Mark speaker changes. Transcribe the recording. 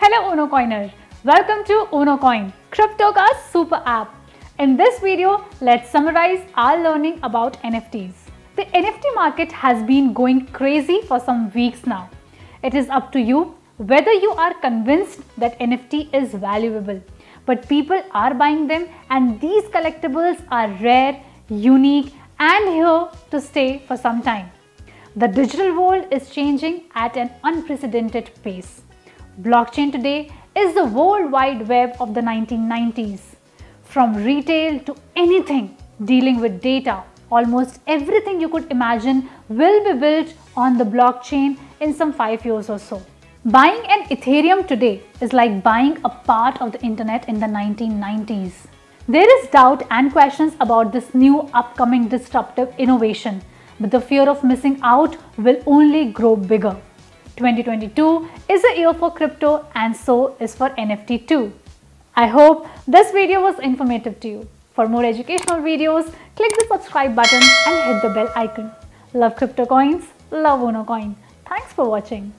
Speaker 1: Hello Unocoiner. Welcome to Unocoin, crypto ka super app. In this video, let's summarize our learning about NFTs. The NFT market has been going crazy for some weeks now. It is up to you whether you are convinced that NFT is valuable. But people are buying them and these collectibles are rare, unique and here to stay for some time. The digital world is changing at an unprecedented pace. Blockchain today is the world wide web of the 1990s. From retail to anything dealing with data, almost everything you could imagine will be built on the blockchain in some 5 years or so. Buying an Ethereum today is like buying a part of the internet in the 1990s. There is doubt and questions about this new upcoming disruptive innovation, but the fear of missing out will only grow bigger. 2022 is a year for crypto and so is for NFT too. I hope this video was informative to you. For more educational videos, click the subscribe button and hit the bell icon. Love crypto coins? Love Unocoin. Thanks for watching.